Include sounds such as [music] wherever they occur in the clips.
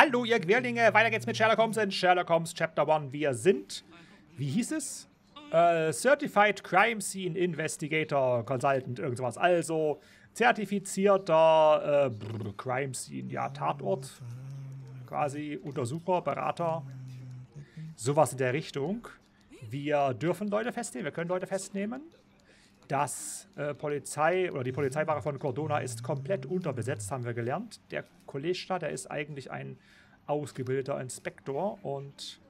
Hallo, ihr Querlinge, weiter geht's mit Sherlock Holmes in Sherlock Holmes Chapter 1. Wir sind, wie hieß es? Äh, Certified Crime Scene Investigator Consultant, irgendwas. Also zertifizierter äh, Crime Scene, ja, Tatort, quasi Untersucher, Berater, sowas in der Richtung. Wir dürfen Leute festnehmen, wir können Leute festnehmen. Das äh, Polizei oder die Polizeiwache von Cordona ist komplett unterbesetzt, haben wir gelernt. Der Kollege da, der ist eigentlich ein ausgebildeter Inspektor und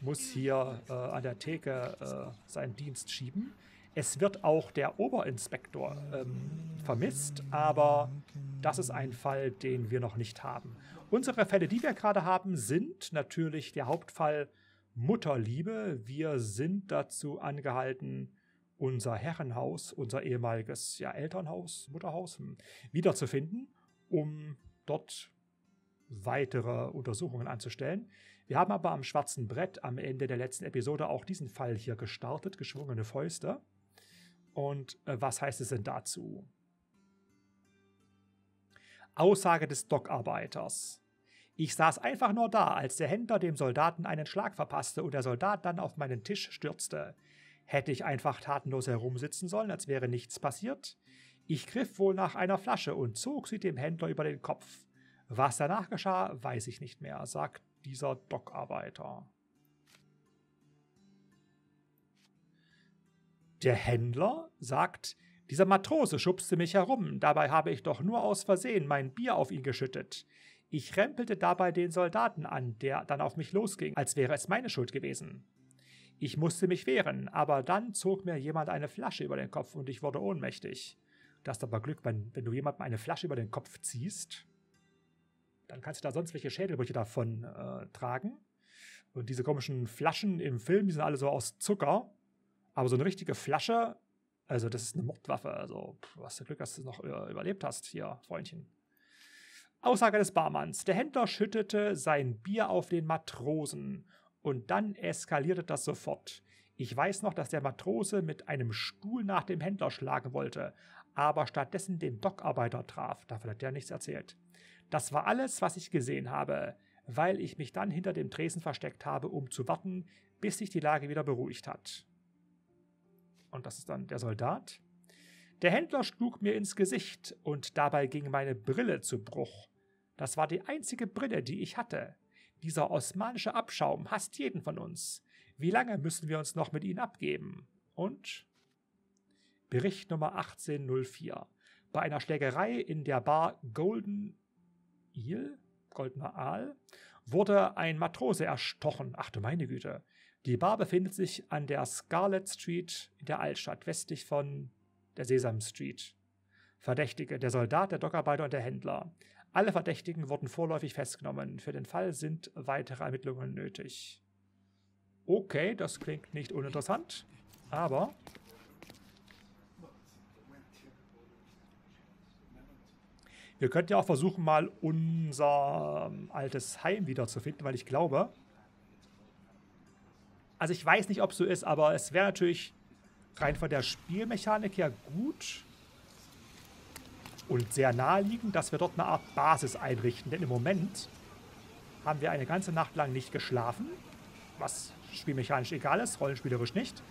muss hier äh, an der Theke äh, seinen Dienst schieben. Es wird auch der Oberinspektor ähm, vermisst, aber das ist ein Fall, den wir noch nicht haben. Unsere Fälle, die wir gerade haben, sind natürlich der Hauptfall Mutterliebe. Wir sind dazu angehalten, unser Herrenhaus, unser ehemaliges ja, Elternhaus, Mutterhaus, hm, wiederzufinden, um dort weitere Untersuchungen anzustellen. Wir haben aber am schwarzen Brett am Ende der letzten Episode auch diesen Fall hier gestartet, geschwungene Fäuste. Und äh, was heißt es denn dazu? Aussage des Dockarbeiters. Ich saß einfach nur da, als der Händler dem Soldaten einen Schlag verpasste und der Soldat dann auf meinen Tisch stürzte. Hätte ich einfach tatenlos herumsitzen sollen, als wäre nichts passiert? Ich griff wohl nach einer Flasche und zog sie dem Händler über den Kopf. Was danach geschah, weiß ich nicht mehr, sagt dieser Dockarbeiter. Der Händler sagt, dieser Matrose schubste mich herum, dabei habe ich doch nur aus Versehen mein Bier auf ihn geschüttet. Ich rempelte dabei den Soldaten an, der dann auf mich losging, als wäre es meine Schuld gewesen. Ich musste mich wehren, aber dann zog mir jemand eine Flasche über den Kopf und ich wurde ohnmächtig. Du hast aber Glück, wenn, wenn du jemandem eine Flasche über den Kopf ziehst, dann kannst du da sonst welche Schädelbrüche davon äh, tragen. Und diese komischen Flaschen im Film, die sind alle so aus Zucker. Aber so eine richtige Flasche, also das ist eine Mordwaffe. Also, pff, was du Glück, dass du noch äh, überlebt hast hier, Freundchen. Aussage des Barmanns. Der Händler schüttete sein Bier auf den Matrosen und dann eskalierte das sofort. Ich weiß noch, dass der Matrose mit einem Stuhl nach dem Händler schlagen wollte, aber stattdessen den Dockarbeiter traf. Davon hat der nichts erzählt. Das war alles, was ich gesehen habe, weil ich mich dann hinter dem Tresen versteckt habe, um zu warten, bis sich die Lage wieder beruhigt hat. Und das ist dann der Soldat. Der Händler schlug mir ins Gesicht und dabei ging meine Brille zu Bruch. Das war die einzige Brille, die ich hatte. Dieser osmanische Abschaum hasst jeden von uns. Wie lange müssen wir uns noch mit ihnen abgeben? Und Bericht Nummer 1804. Bei einer Schlägerei in der Bar Golden Eel, Goldener Aal, wurde ein Matrose erstochen. Ach du meine Güte. Die Bar befindet sich an der Scarlet Street in der Altstadt, westlich von der Sesam Street. Verdächtige, der Soldat, der Dockarbeiter und der Händler. Alle Verdächtigen wurden vorläufig festgenommen. Für den Fall sind weitere Ermittlungen nötig. Okay, das klingt nicht uninteressant, aber wir könnten ja auch versuchen, mal unser ähm, altes Heim wiederzufinden, weil ich glaube, also ich weiß nicht, ob es so ist, aber es wäre natürlich rein von der Spielmechanik her gut, und sehr naheliegend, dass wir dort eine Art Basis einrichten. Denn im Moment haben wir eine ganze Nacht lang nicht geschlafen, was spielmechanisch egal ist, rollenspielerisch nicht.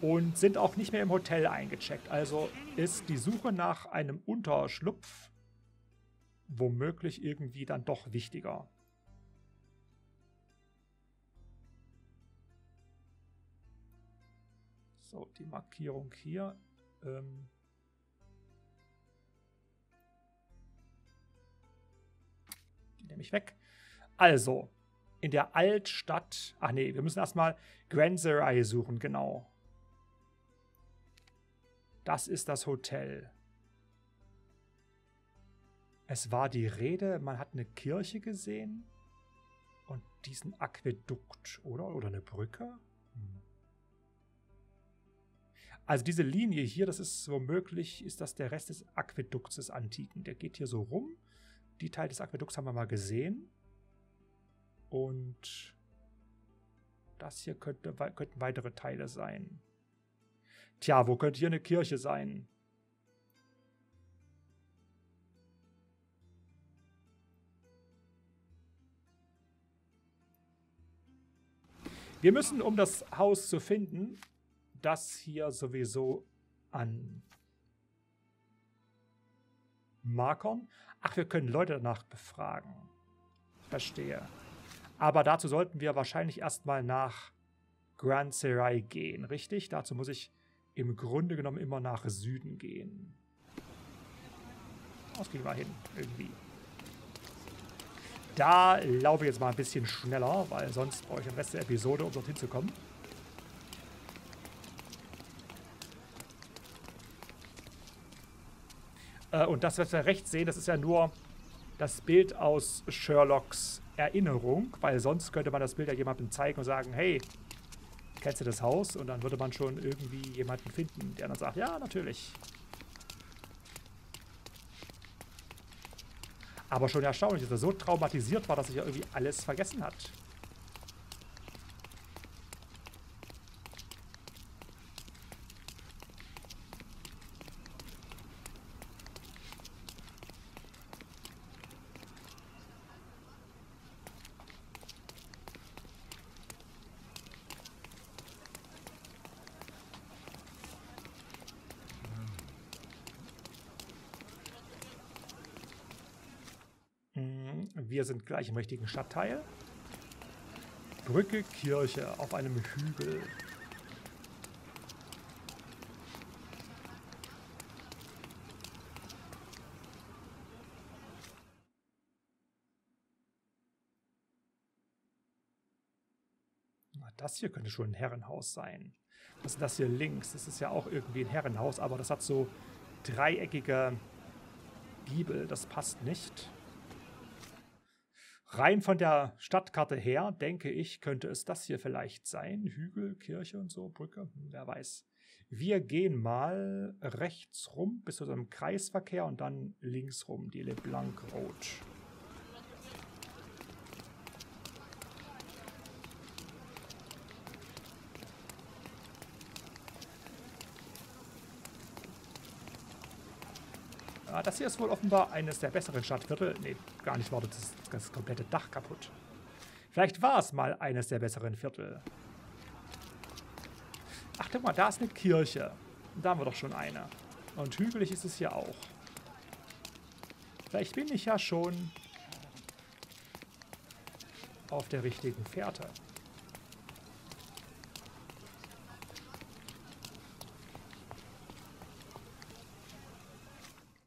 Und sind auch nicht mehr im Hotel eingecheckt. Also ist die Suche nach einem Unterschlupf womöglich irgendwie dann doch wichtiger. So, die Markierung hier. Ähm nehme ich weg. Also, in der Altstadt. Ach nee, wir müssen erstmal Grand suchen, genau. Das ist das Hotel. Es war die Rede, man hat eine Kirche gesehen und diesen Aquädukt, oder? Oder eine Brücke? Hm. Also diese Linie hier, das ist womöglich, ist das der Rest des Aquädukts des Antiken. Der geht hier so rum die Teil des Aquädukts haben wir mal gesehen. Und das hier könnte, könnten weitere Teile sein. Tja, wo könnte hier eine Kirche sein? Wir müssen, um das Haus zu finden, das hier sowieso an Markon. Ach, wir können Leute danach befragen. Verstehe. Aber dazu sollten wir wahrscheinlich erstmal nach Grand Serai gehen, richtig? Dazu muss ich im Grunde genommen immer nach Süden gehen. Das kriegen wir hin, irgendwie. Da laufe ich jetzt mal ein bisschen schneller, weil sonst brauche ich den Rest der Episode, um dorthin zu kommen. Äh, und das, was wir rechts sehen, das ist ja nur das Bild aus Sherlocks Erinnerung, weil sonst könnte man das Bild ja jemandem zeigen und sagen, hey, kennst du das Haus? Und dann würde man schon irgendwie jemanden finden, der dann sagt, ja, natürlich. Aber schon erstaunlich, dass er so traumatisiert war, dass er irgendwie alles vergessen hat. Wir sind gleich im richtigen Stadtteil. Brücke Kirche auf einem Hügel. Das hier könnte schon ein Herrenhaus sein. Ist das hier links? Das ist ja auch irgendwie ein Herrenhaus, aber das hat so dreieckige Giebel. Das passt nicht. Rein von der Stadtkarte her, denke ich, könnte es das hier vielleicht sein. Hügel, Kirche und so, Brücke, hm, wer weiß. Wir gehen mal rechts rum bis zu einem Kreisverkehr und dann links rum, die LeBlanc Road. Ah, das hier ist wohl offenbar eines der besseren Stadtviertel. Nee, gar nicht war das, das komplette Dach kaputt. Vielleicht war es mal eines der besseren Viertel. Ach, guck mal, da ist eine Kirche. Da haben wir doch schon eine. Und hügelig ist es hier auch. Vielleicht bin ich ja schon auf der richtigen Fährte.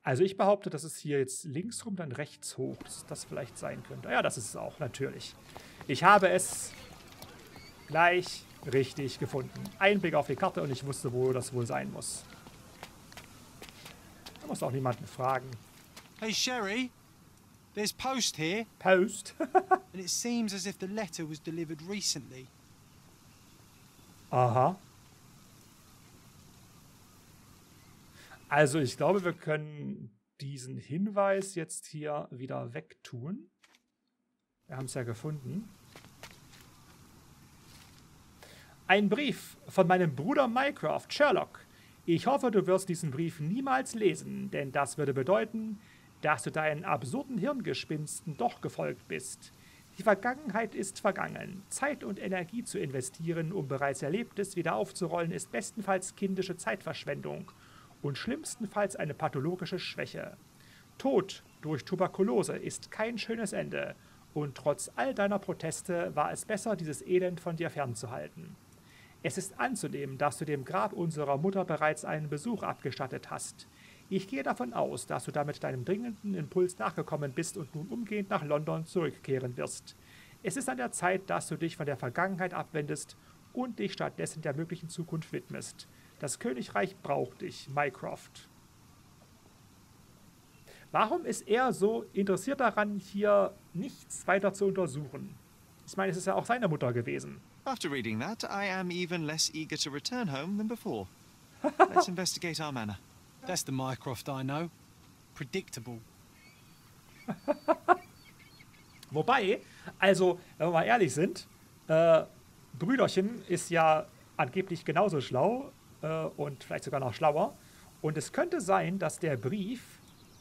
Also ich behaupte, dass es hier jetzt links rum, dann rechts hoch, dass das vielleicht sein könnte. Ja, das ist es auch, natürlich. Ich habe es gleich richtig gefunden. Ein Blick auf die Karte und ich wusste, wo das wohl sein muss. Da muss auch niemanden fragen. Hey Sherry, there's post here. Post? [laughs] and it seems as if the letter was delivered recently. Aha. Also ich glaube, wir können diesen Hinweis jetzt hier wieder wegtun. Wir haben es ja gefunden. Ein Brief von meinem Bruder Mycroft, Sherlock. Ich hoffe, du wirst diesen Brief niemals lesen, denn das würde bedeuten, dass du deinen absurden Hirngespinsten doch gefolgt bist. Die Vergangenheit ist vergangen. Zeit und Energie zu investieren, um bereits Erlebtes wieder aufzurollen, ist bestenfalls kindische Zeitverschwendung und schlimmstenfalls eine pathologische Schwäche. Tod durch Tuberkulose ist kein schönes Ende, und trotz all deiner Proteste war es besser, dieses Elend von dir fernzuhalten. Es ist anzunehmen, dass du dem Grab unserer Mutter bereits einen Besuch abgestattet hast. Ich gehe davon aus, dass du damit deinem dringenden Impuls nachgekommen bist und nun umgehend nach London zurückkehren wirst. Es ist an der Zeit, dass du dich von der Vergangenheit abwendest und dich stattdessen der möglichen Zukunft widmest. Das Königreich braucht dich, Mycroft. Warum ist er so interessiert daran, hier nichts weiter zu untersuchen? Ich meine, es ist ja auch seine Mutter gewesen. After reading that, I am even less eager to return home than before. [laughs] Let's investigate our manor. That's the Mycroft I know. Predictable. [laughs] Wobei, also, wenn wir mal ehrlich sind, äh, Brüderchen ist ja angeblich genauso schlau äh, und vielleicht sogar noch schlauer. Und es könnte sein, dass der Brief,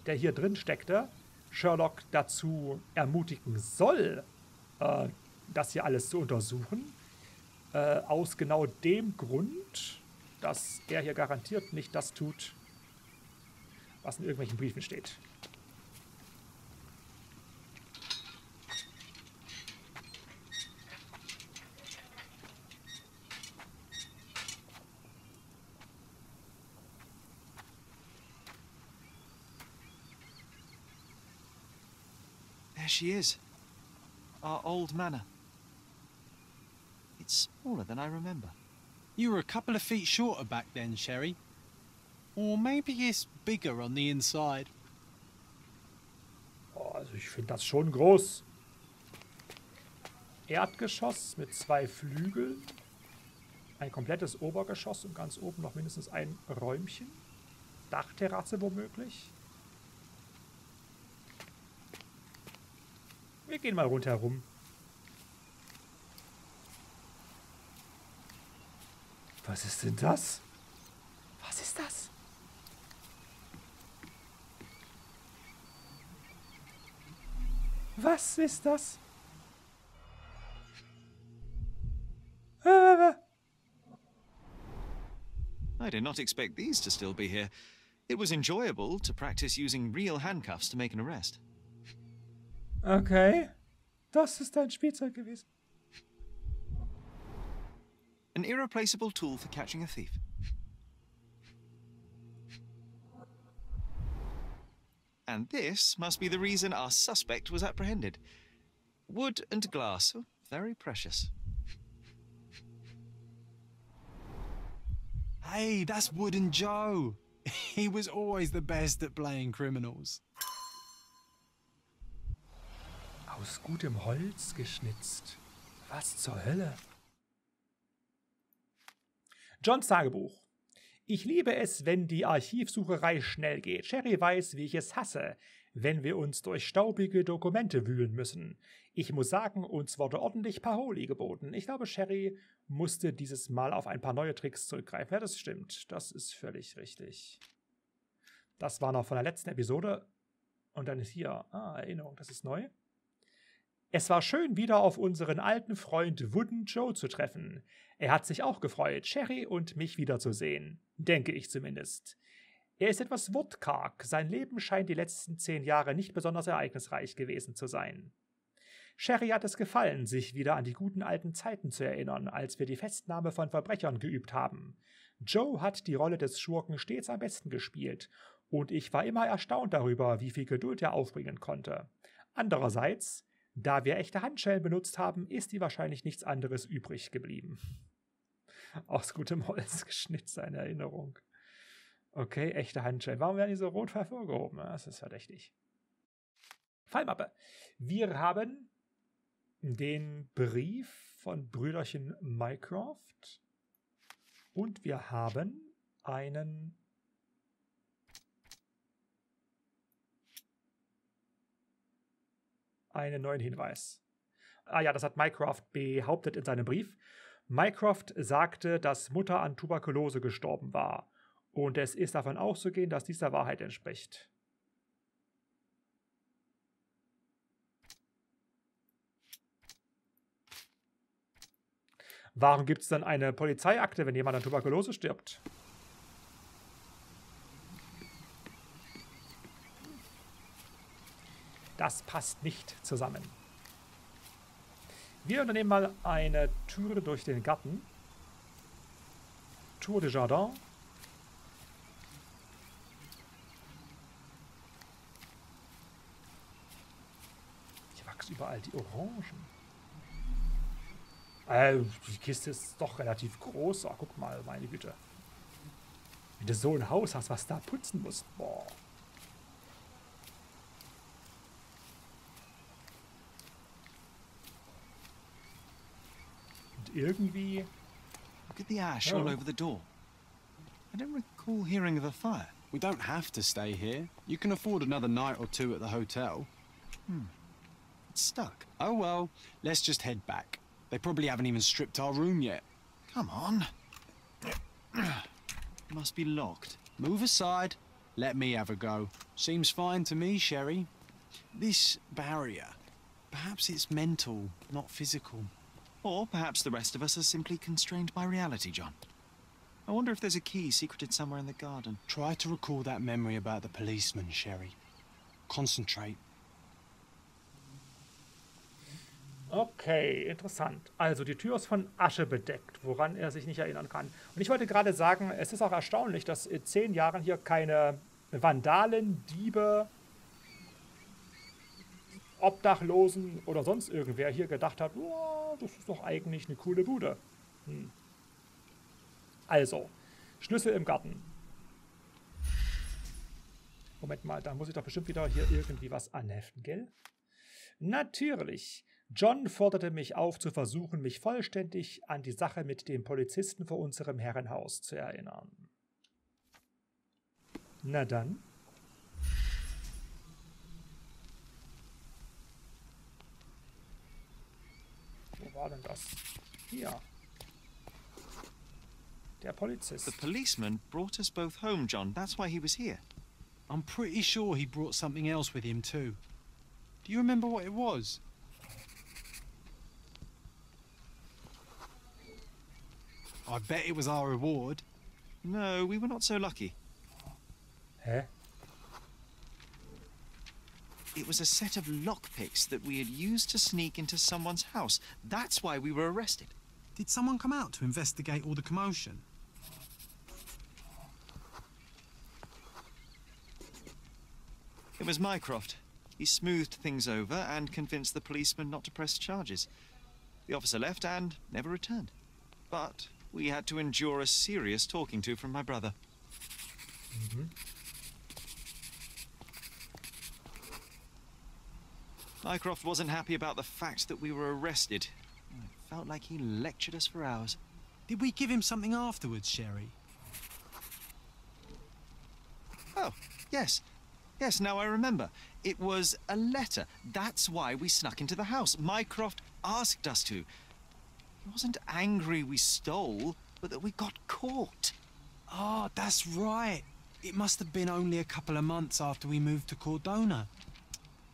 der hier drin steckte, Sherlock dazu ermutigen soll, äh, das hier alles zu untersuchen. Äh, aus genau dem Grund, dass er hier garantiert nicht das tut, was in irgendwelchen Briefen steht. She is. Our old manor. It's smaller than I remember. You were a couple of feet shorter back then, Sherry. Or maybe it's bigger on the inside. Oh, also ich finde das schon groß. Erdgeschoss mit zwei Flügeln. Ein komplettes Obergeschoss und ganz oben noch mindestens ein Räumchen. Dachterrasse womöglich. Wir gehen mal rundherum. Was ist denn das? Was ist das? Was ist das? I did not expect these to still be here. It was enjoyable to practice using real handcuffs to make an arrest. Okay. Das ist ein Spielzeug gewesen. An irreplaceable tool for catching a thief. And this must be the reason our suspect was apprehended. Wood and glass, very precious. Hey, that's Wooden Joe. [laughs] He was always the best at playing criminals. Aus gutem Holz geschnitzt. Was zur Hölle? Johns Tagebuch. Ich liebe es, wenn die Archivsucherei schnell geht. Sherry weiß, wie ich es hasse, wenn wir uns durch staubige Dokumente wühlen müssen. Ich muss sagen, uns wurde ordentlich Paroli geboten. Ich glaube, Sherry musste dieses Mal auf ein paar neue Tricks zurückgreifen. Ja, das stimmt. Das ist völlig richtig. Das war noch von der letzten Episode. Und dann ist hier, ah, Erinnerung, das ist neu. Es war schön, wieder auf unseren alten Freund Wooden Joe zu treffen. Er hat sich auch gefreut, Sherry und mich wiederzusehen. Denke ich zumindest. Er ist etwas wortkarg. Sein Leben scheint die letzten zehn Jahre nicht besonders ereignisreich gewesen zu sein. Sherry hat es gefallen, sich wieder an die guten alten Zeiten zu erinnern, als wir die Festnahme von Verbrechern geübt haben. Joe hat die Rolle des Schurken stets am besten gespielt, und ich war immer erstaunt darüber, wie viel Geduld er aufbringen konnte. Andererseits, da wir echte Handschellen benutzt haben, ist ihm wahrscheinlich nichts anderes übrig geblieben. Aus gutem Holz [laughs] geschnitzt, eine Erinnerung. Okay, echte Handschellen. Warum werden die so rot hervorgehoben? Das ist verdächtig. Fallmappe. Wir haben den Brief von Brüderchen Mycroft und wir haben einen einen neuen Hinweis. Ah ja, das hat Mycroft behauptet in seinem Brief. Mycroft sagte, dass Mutter an Tuberkulose gestorben war. Und es ist davon auszugehen, dass dies der Wahrheit entspricht. Warum gibt es dann eine Polizeiakte, wenn jemand an Tuberkulose stirbt? Das passt nicht zusammen. Wir unternehmen mal eine Tour durch den Garten. Tour de Jardin. Hier wachsen überall die Orangen. Äh, die Kiste ist doch relativ groß. Oh, guck mal, meine Güte. Wenn du so ein Haus hast, was da putzen musst. Boah. Und irgendwie... Look at the ash Oh. all over the door. I don't recall hearing of a fire. We don't have to stay here. You can afford another night or two at the hotel. Hmm. It's stuck. Oh well, let's just head back. They probably haven't even stripped our room yet. Come on. [clears throat] Must be locked. Move aside. Let me have a go. Seems fine to me, Sherry. This barrier. Perhaps it's mental, not physical. Or perhaps the rest of us are simply constrained by reality, John. I wonder if there's a key secreted somewhere in the garden. Try to recall that memory about the policeman, Sherry. Concentrate. Okay, interessant. Also die Tür ist von Asche bedeckt, woran er sich nicht erinnern kann. Und ich wollte gerade sagen, es ist auch erstaunlich, dass in zehn Jahren hier keine Vandalen, Diebe, Obdachlosen oder sonst irgendwer hier gedacht hat, oh, das ist doch eigentlich eine coole Bude. Hm. Also, Schlüssel im Garten. Moment mal, da muss ich doch bestimmt wieder hier irgendwie was anheften, gell? Natürlich. John forderte mich auf, zu versuchen, mich vollständig an die Sache mit dem Polizisten vor unserem Herrenhaus zu erinnern. Na dann. War denn das? Hier. Der Polizist. The policeman brought us both home, John. That's why he was here. I'm pretty sure he brought something else with him too. Do you remember what it was? I bet it was our reward. No, we were not so lucky. Hä? It was a set of lockpicks that we had used to sneak into someone's house. That's why we were arrested. Did someone come out to investigate all the commotion? It was Mycroft. He smoothed things over and convinced the policeman not to press charges. The officer left and never returned. But we had to endure a serious talking to from my brother. Mm-hmm. Mycroft wasn't happy about the fact that we were arrested. It felt like he lectured us for hours. Did we give him something afterwards, Sherry? Oh, yes. Yes, now I remember. It was a letter. That's why we snuck into the house. Mycroft asked us to. He wasn't angry we stole, but that we got caught. Oh, that's right. It must have been only a couple of months after we moved to Cordona.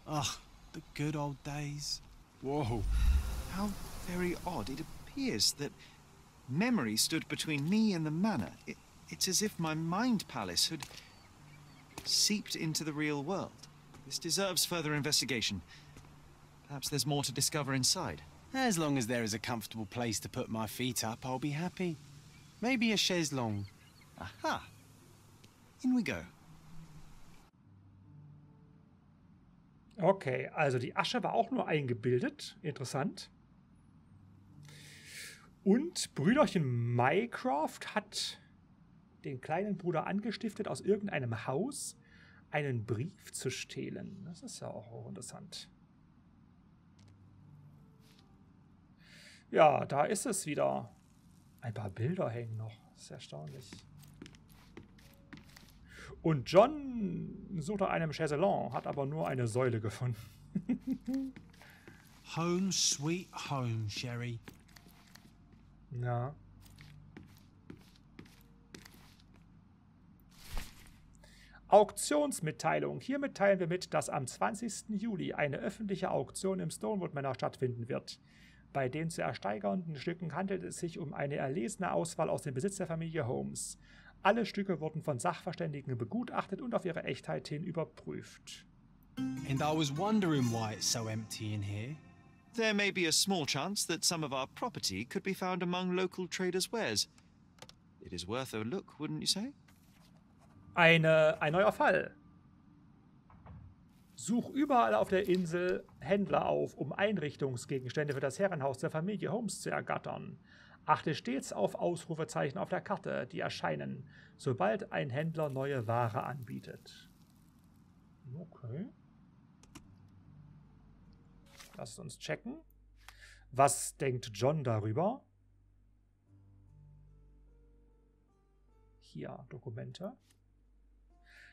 Ugh, the good old days. Whoa. How very odd. It appears that memory stood between me and the manor. It, it's as if my mind palace had seeped into the real world. This deserves further investigation. Perhaps there's more to discover inside. As long as there is a comfortable place to put my feet up, I'll be happy. Maybe a chaise longue. Aha! In we go. Okay, also die Asche war auch nur eingebildet. Interessant. Und Brüderchen Mycroft hat den kleinen Bruder angestiftet, aus irgendeinem Haus einen Brief zu stehlen. Das ist ja auch hochinteressant. Ja, da ist es wieder. Ein paar Bilder hängen noch. Das ist erstaunlich. Und John sucht nach einem Chaiselon, hat aber nur eine Säule gefunden. [laughs] Home sweet home, Sherry. Ja. Auktionsmitteilung. Hiermit teilen wir mit, dass am 20. Juli eine öffentliche Auktion im Stonewood Manor stattfinden wird. Bei den zu ersteigernden Stücken handelt es sich um eine erlesene Auswahl aus dem Besitz der Familie Holmes. Alle Stücke wurden von Sachverständigen begutachtet und auf ihre Echtheit hin überprüft. And I was wondering why it's so empty in here. There may be a small chance that some of our property could be found among local traders' wares. It is worth a look, wouldn't you say? Eine, ein neuer Fall. Such überall auf der Insel Händler auf, um Einrichtungsgegenstände für das Herrenhaus der Familie Holmes zu ergattern. Achte stets auf Ausrufezeichen auf der Karte, die erscheinen, sobald ein Händler neue Ware anbietet. Okay. Lass uns checken. Was denkt John darüber? Hier, Dokumente.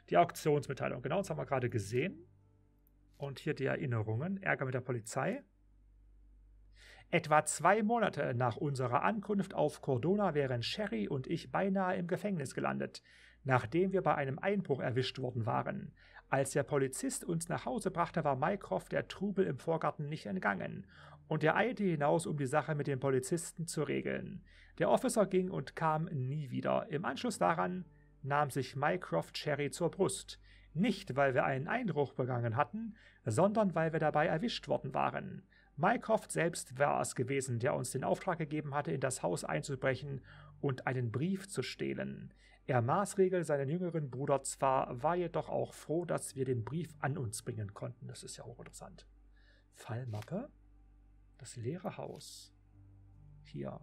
Die Auktionsmitteilung, genau, das haben wir gerade gesehen. Und hier die Erinnerungen. Ärger mit der Polizei. Etwa zwei Monate nach unserer Ankunft auf Cordona wären Sherry und ich beinahe im Gefängnis gelandet, nachdem wir bei einem Einbruch erwischt worden waren. Als der Polizist uns nach Hause brachte, war Mycroft der Trubel im Vorgarten nicht entgangen, und er eilte hinaus, um die Sache mit den Polizisten zu regeln. Der Officer ging und kam nie wieder. Im Anschluss daran nahm sich Mycroft Cherry zur Brust. Nicht, weil wir einen Einbruch begangen hatten, sondern weil wir dabei erwischt worden waren. Mycroft selbst war es gewesen, der uns den Auftrag gegeben hatte, in das Haus einzubrechen und einen Brief zu stehlen. Er maßregelt seinen jüngeren Bruder zwar, war jedoch auch froh, dass wir den Brief an uns bringen konnten. Das ist ja auch interessant. Fallmappe. Das leere Haus. Hier.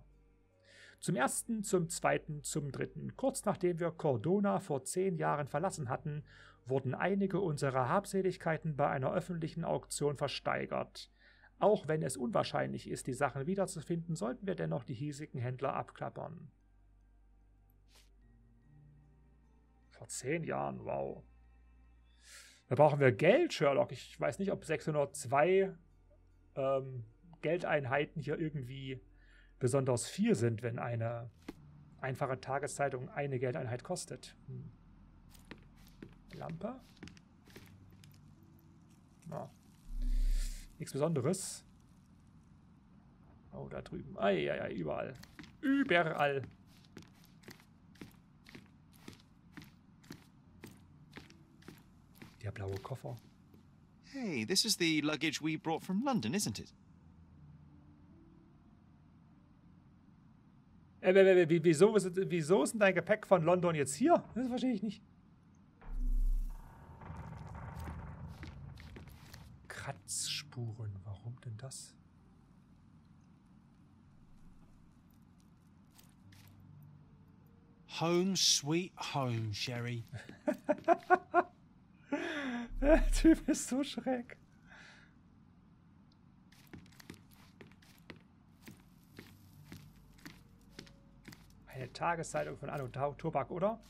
Zum ersten, zum zweiten, zum dritten. Kurz nachdem wir Cordona vor zehn Jahren verlassen hatten, wurden einige unserer Habseligkeiten bei einer öffentlichen Auktion versteigert. Auch wenn es unwahrscheinlich ist, die Sachen wiederzufinden, sollten wir dennoch die hiesigen Händler abklappern. Vor zehn Jahren, wow. Da brauchen wir Geld, Sherlock. Ich weiß nicht, ob 602 ähm, Geldeinheiten hier irgendwie besonders viel sind, wenn eine einfache Tageszeitung eine Geldeinheit kostet. Hm. Lampe? Ja. Nichts Besonderes. Oh, da drüben. Eieiei, überall. Überall. Der blaue Koffer. Hey, this is the luggage we brought from London, isn't it? Äh, wieso, wieso ist denn dein Gepäck von London jetzt hier? Das verstehe ich nicht. Kratzspuren, warum denn das? Home sweet home, Sherry. [laughs] Der Typ ist so schräg. Eine Tageszeitung von Anno Tobak, oder?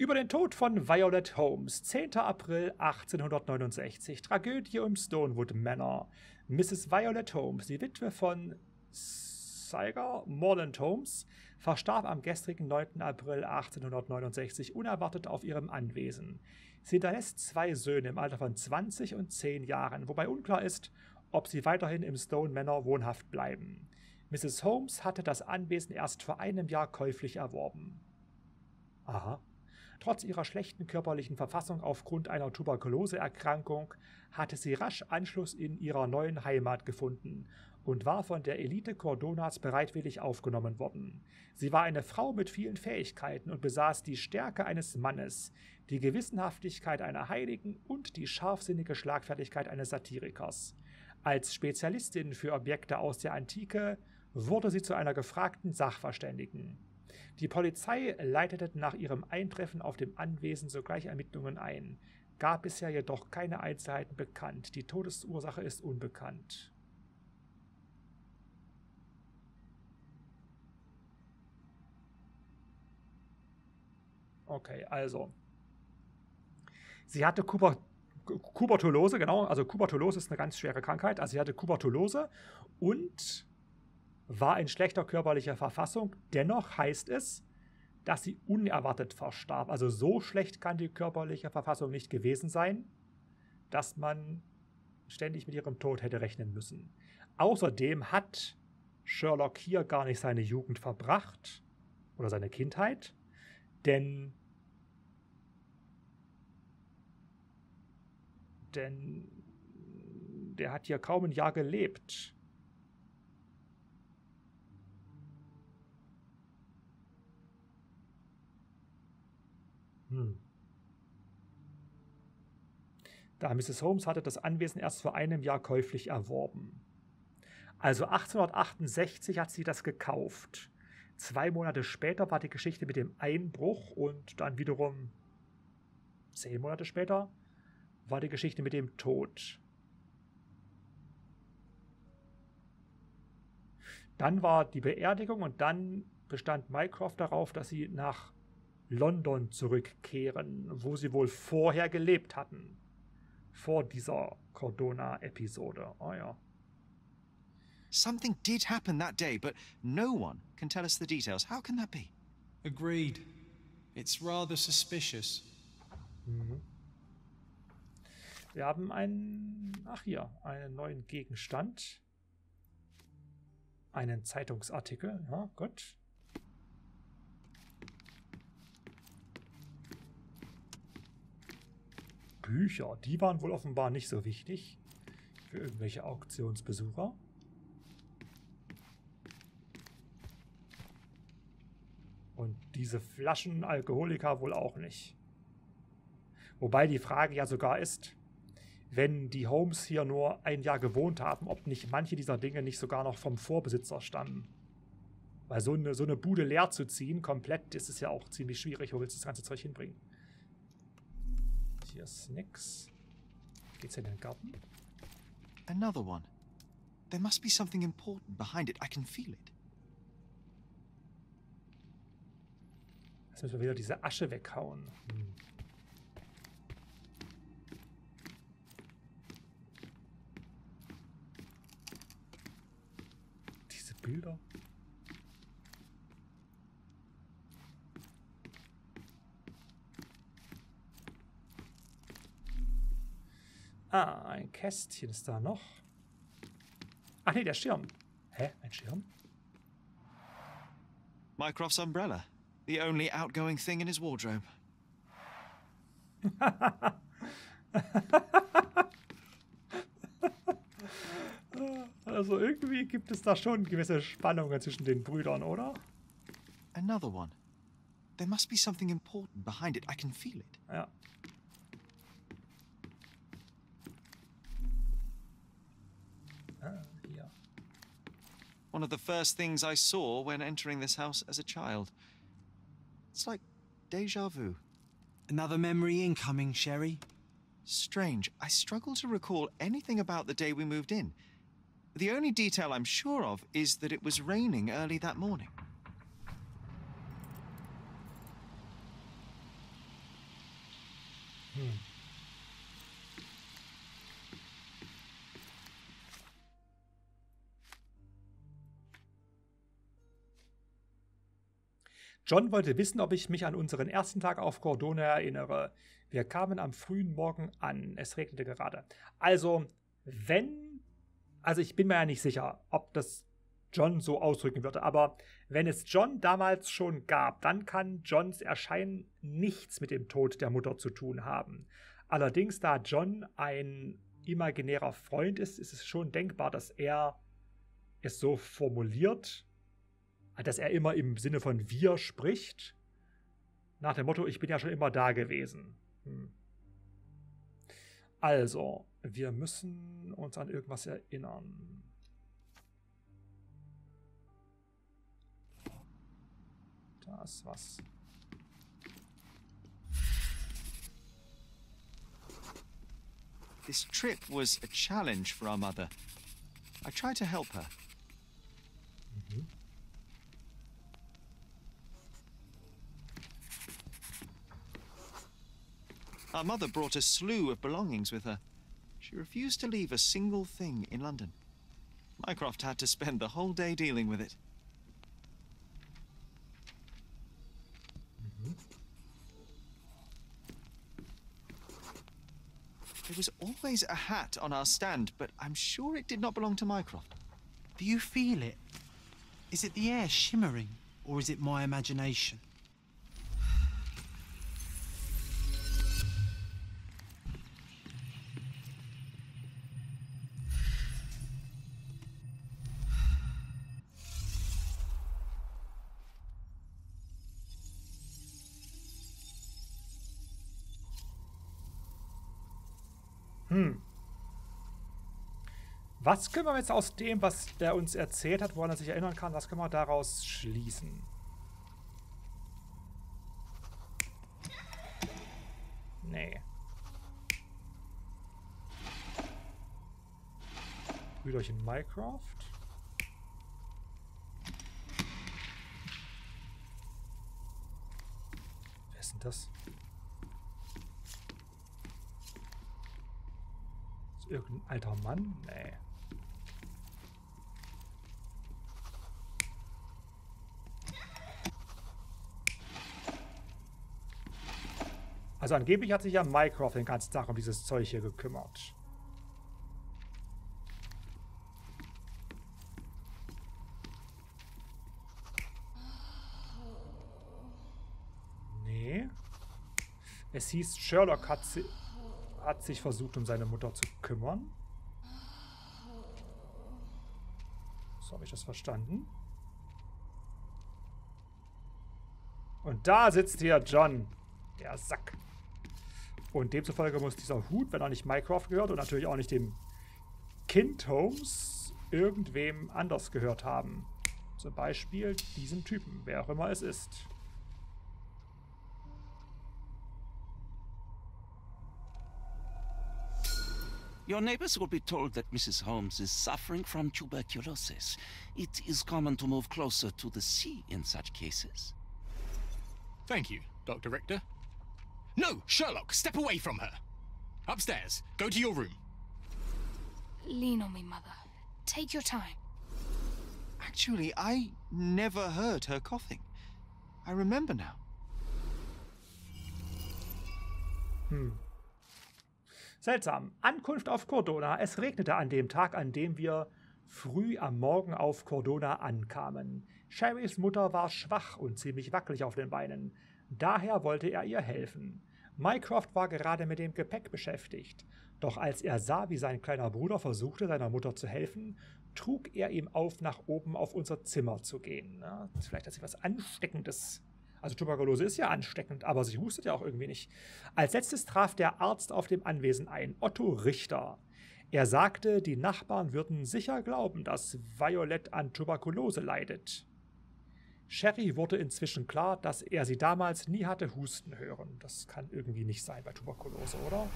Über den Tod von Violet Holmes, 10. April 1869. Tragödie im Stonewood Manor. Mrs. Violet Holmes, die Witwe von Saiger Morland Holmes, verstarb am gestrigen 9. April 1869 unerwartet auf ihrem Anwesen. Sie hinterlässt zwei Söhne im Alter von 20 und 10 Jahren, wobei unklar ist, ob sie weiterhin im Stone Manor wohnhaft bleiben. Mrs. Holmes hatte das Anwesen erst vor einem Jahr käuflich erworben. Aha. Trotz ihrer schlechten körperlichen Verfassung aufgrund einer Tuberkuloseerkrankung hatte sie rasch Anschluss in ihrer neuen Heimat gefunden und war von der Elite Cordonas bereitwillig aufgenommen worden. Sie war eine Frau mit vielen Fähigkeiten und besaß die Stärke eines Mannes, die Gewissenhaftigkeit einer Heiligen und die scharfsinnige Schlagfertigkeit eines Satirikers. Als Spezialistin für Objekte aus der Antike wurde sie zu einer gefragten Sachverständigen. Die Polizei leitete nach ihrem Eintreffen auf dem Anwesen sogleich Ermittlungen ein, gab bisher jedoch keine Einzelheiten bekannt. Die Todesursache ist unbekannt. Okay, also. Sie hatte Kuber Kubertulose, genau. Also Kubertulose ist eine ganz schwere Krankheit. Also sie hatte Kubertulose und war in schlechter körperlicher Verfassung. Dennoch heißt es, dass sie unerwartet verstarb. Also so schlecht kann die körperliche Verfassung nicht gewesen sein, dass man ständig mit ihrem Tod hätte rechnen müssen. Außerdem hat Sherlock hier gar nicht seine Jugend verbracht oder seine Kindheit, denn denn der hat hier kaum ein Jahr gelebt. Hm. Da Mrs. Holmes hatte das Anwesen erst vor einem Jahr käuflich erworben. Also 1868 hat sie das gekauft. Zwei Monate später war die Geschichte mit dem Einbruch und dann wiederum zehn Monate später war die Geschichte mit dem Tod. Dann war die Beerdigung und dann bestand Mycroft darauf, dass sie nach London zurückkehren, wo sie wohl vorher gelebt hatten. Vor dieser Cordona-Episode. Oh ja. Something did happen that day, but no one can tell us the details. How can that be? Agreed. It's rather suspicious. Mhm. Wir haben einen, ach hier, einen neuen Gegenstand. Einen Zeitungsartikel, ja, gut. Bücher, die waren wohl offenbar nicht so wichtig für irgendwelche Auktionsbesucher. Und diese Flaschen Alkoholiker wohl auch nicht. Wobei die Frage ja sogar ist, wenn die Holmes hier nur ein Jahr gewohnt haben, ob nicht manche dieser Dinge nicht sogar noch vom Vorbesitzer stammen. Weil so eine, so eine Bude leer zu ziehen, komplett, ist es ja auch ziemlich schwierig. Wo willst du das ganze Zeug hinbringen? Hier ist nix. Geht's in den Garten? Another one. There must be something important behind it. I can feel it. Jetzt müssen wir wieder diese Asche weghauen. Hm. Diese Bilder. Ah, ein Kästchen ist da noch. Ach nee, der Schirm. Hä? Ein Schirm? Mycroft's umbrella. The only outgoing thing in his wardrobe. [laughs] Also irgendwie gibt es da schon gewisse Spannungen zwischen den Brüdern, oder? Another one. There must be something important behind it. I can feel it. Ja. Ah, hier. One of the first things I saw when entering this house as a child. It's like deja vu. Another memory incoming, Sherry. Strange. I struggle to recall anything about the day we moved in. The only detail I'm sure of is that it was raining early that morning. John wollte wissen, ob ich mich an unseren ersten Tag auf Cordona erinnere. Wir kamen am frühen Morgen an. Es regnete gerade. Also, wenn. Also, ich bin mir ja nicht sicher, ob das John so ausdrücken würde, aber wenn es John damals schon gab, dann kann Johns Erscheinen nichts mit dem Tod der Mutter zu tun haben. Allerdings, da John ein imaginärer Freund ist, ist es schon denkbar, dass er es so formuliert, dass er immer im Sinne von wir spricht. Nach dem Motto, ich bin ja schon immer da gewesen. Hm. Also, wir müssen uns an irgendwas erinnern. Da ist was. This trip was a challenge for our mother. I tried to help her. Our mother brought a slew of belongings with her. She refused to leave a single thing in London. Mycroft had to spend the whole day dealing with it. There was always a hat on our stand, but I'm sure it did not belong to Mycroft. Do you feel it? Is it the air shimmering, or is it my imagination? Hm. Was können wir jetzt aus dem, was der uns erzählt hat, woran er sich erinnern kann, was können wir daraus schließen? Nee. Brüderchen Minecraft. Wer ist denn das? Irgendein alter Mann? Nee. Also angeblich hat sich ja Mycroft den ganzen Tag um dieses Zeug hier gekümmert. Nee. Es hieß, Sherlock hat, hat sich versucht, um seine Mutter zu kümmern. So habe ich das verstanden. Und da sitzt hier John, der Sack. Und demzufolge muss dieser Hut, wenn er nicht Mycroft gehört und natürlich auch nicht dem Kind Holmes, irgendwem anders gehört haben. Zum Beispiel diesem Typen, wer auch immer es ist. Your neighbors will be told that Mrs. Holmes is suffering from tuberculosis. It is common to move closer to the sea in such cases. Thank you, Dr. Richter. No, Sherlock, step away from her. Upstairs. Go to your room. Lean on me, Mother. Take your time. Actually, I never heard her coughing. I remember now. Hm. Seltsam. Ankunft auf Cordona. Es regnete an dem Tag, an dem wir früh am Morgen auf Cordona ankamen. Sherrys Mutter war schwach und ziemlich wackelig auf den Beinen. Daher wollte er ihr helfen. Mycroft war gerade mit dem Gepäck beschäftigt. Doch als er sah, wie sein kleiner Bruder versuchte, seiner Mutter zu helfen, trug er ihm auf, nach oben auf unser Zimmer zu gehen. Vielleicht hat sich was Ansteckendes. Also Tuberkulose ist ja ansteckend, aber sie hustet ja auch irgendwie nicht. Als letztes traf der Arzt auf dem Anwesen ein, Otto Richter. Er sagte, die Nachbarn würden sicher glauben, dass Violet an Tuberkulose leidet. Sherry wurde inzwischen klar, dass er sie damals nie hatte husten hören. Das kann irgendwie nicht sein bei Tuberkulose, oder?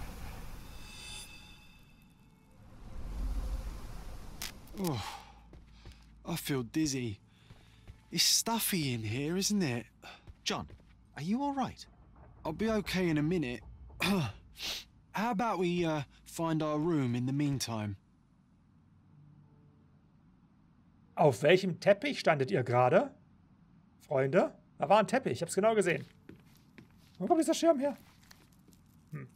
Oh, I feel dizzy. It's stuffy in here, isn't it? John, are you all right? I'll be okay in a minute. [clears throat] How about we uh, find our room in the meantime? Auf welchem Teppich standet ihr gerade? Freunde? Da war ein Teppich, ich hab's genau gesehen. Wo kommt dieser Schirm her? Hm.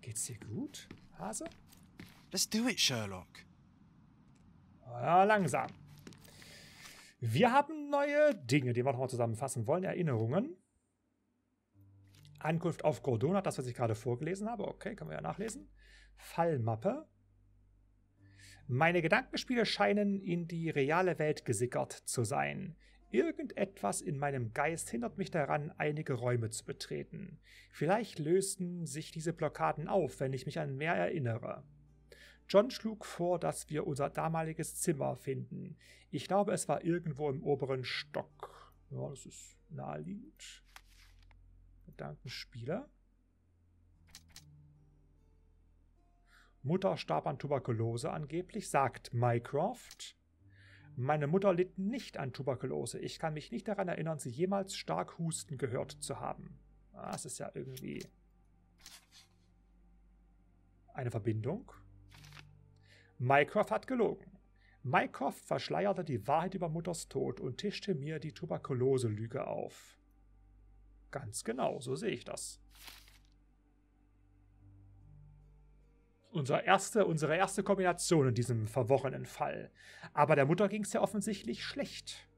Geht's dir gut, Hase? Let's do it, Sherlock. Ja, langsam. Wir haben neue Dinge, die wir nochmal zusammenfassen wollen. Erinnerungen. Ankunft auf Gordona, das, was ich gerade vorgelesen habe. Okay, können wir ja nachlesen. Fallmappe. Meine Gedankenspiele scheinen in die reale Welt gesickert zu sein. Irgendetwas in meinem Geist hindert mich daran, einige Räume zu betreten. Vielleicht lösten sich diese Blockaden auf, wenn ich mich an mehr erinnere. John schlug vor, dass wir unser damaliges Zimmer finden. Ich glaube, es war irgendwo im oberen Stock. Ja, das ist naheliegend. Gedankenspiele. Mutter starb an Tuberkulose angeblich, sagt Mycroft. Meine Mutter litt nicht an Tuberkulose. Ich kann mich nicht daran erinnern, sie jemals stark husten gehört zu haben. Das ist ja irgendwie eine Verbindung. Mycroft hat gelogen. Mycroft verschleierte die Wahrheit über Mutters Tod und tischte mir die Tuberkulose-Lüge auf. Ganz genau, so sehe ich das. Unser erste, unsere erste Kombination in diesem verworrenen Fall. Aber der Mutter ging es ja offensichtlich schlecht.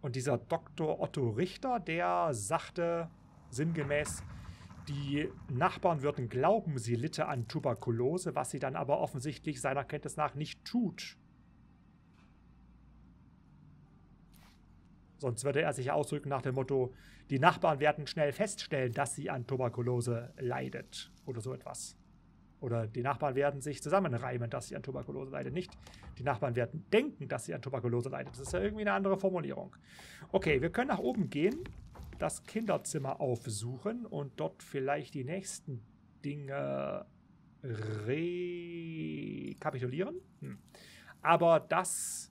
Und dieser Dr. Otto Richter, der sagte sinngemäß, die Nachbarn würden glauben, sie litte an Tuberkulose, was sie dann aber offensichtlich seiner Kenntnis nach nicht tut. Sonst würde er sich ausdrücken nach dem Motto, die Nachbarn werden schnell feststellen, dass sie an Tuberkulose leidet oder so etwas. Oder die Nachbarn werden sich zusammenreimen, dass sie an Tuberkulose leidet. Nicht, die Nachbarn werden denken, dass sie an Tuberkulose leidet. Das ist ja irgendwie eine andere Formulierung. Okay, wir können nach oben gehen das Kinderzimmer aufsuchen und dort vielleicht die nächsten Dinge rekapitulieren. Hm. Aber das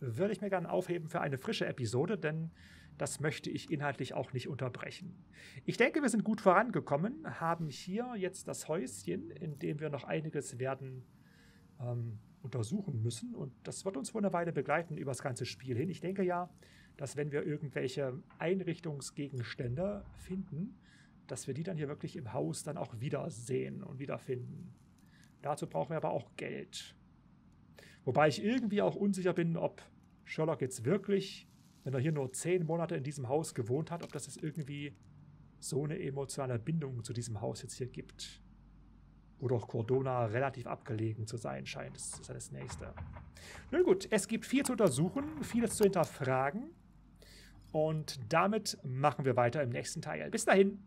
würde ich mir gerne aufheben für eine frische Episode, denn das möchte ich inhaltlich auch nicht unterbrechen. Ich denke, wir sind gut vorangekommen, haben hier jetzt das Häuschen, in dem wir noch einiges werden ähm, untersuchen müssen. Und das wird uns wohl eine Weile begleiten über das ganze Spiel hin. Ich denke ja, dass wenn wir irgendwelche Einrichtungsgegenstände finden, dass wir die dann hier wirklich im Haus dann auch wiedersehen und wiederfinden. Dazu brauchen wir aber auch Geld. Wobei ich irgendwie auch unsicher bin, ob Sherlock jetzt wirklich, wenn er hier nur zehn Monate in diesem Haus gewohnt hat, ob das jetzt irgendwie so eine emotionale Bindung zu diesem Haus jetzt hier gibt. Wo doch Cordona relativ abgelegen zu sein scheint. Das ist ja das Nächste. Nun gut, es gibt viel zu untersuchen, vieles zu hinterfragen. Und damit machen wir weiter im nächsten Teil. Bis dahin.